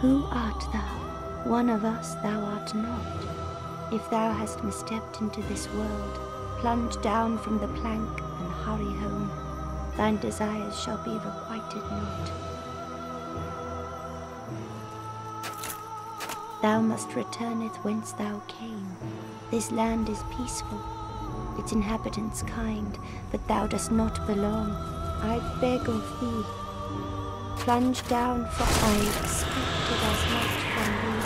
Who art thou? One of us thou art not. If thou hast misstepped into this world, plunge down from the plank and hurry home. Thine desires shall be requited not. Thou must returneth whence thou came. This land is peaceful, its inhabitants kind, but thou dost not belong. I beg of thee, plunge down, for I expected as much from thee.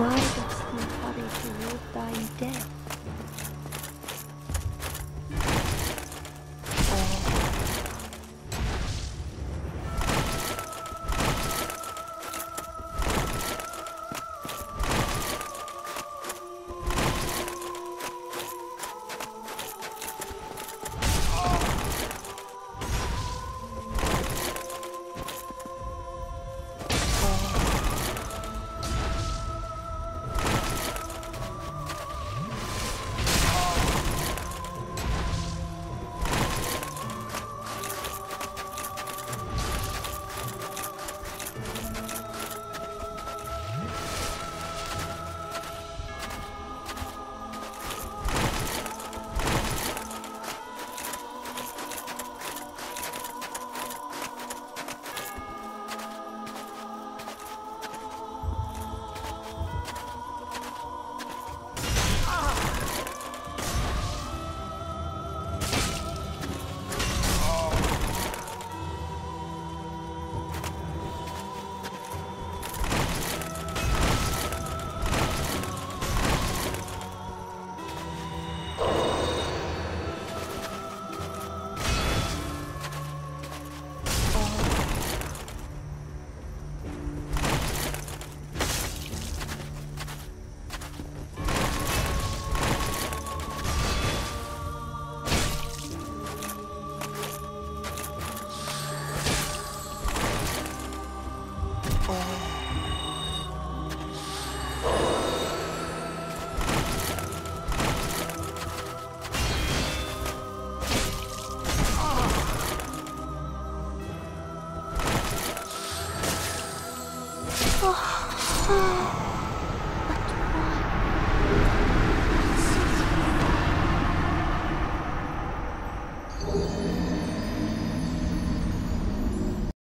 Why dost thou hurry toward thy death? Oh.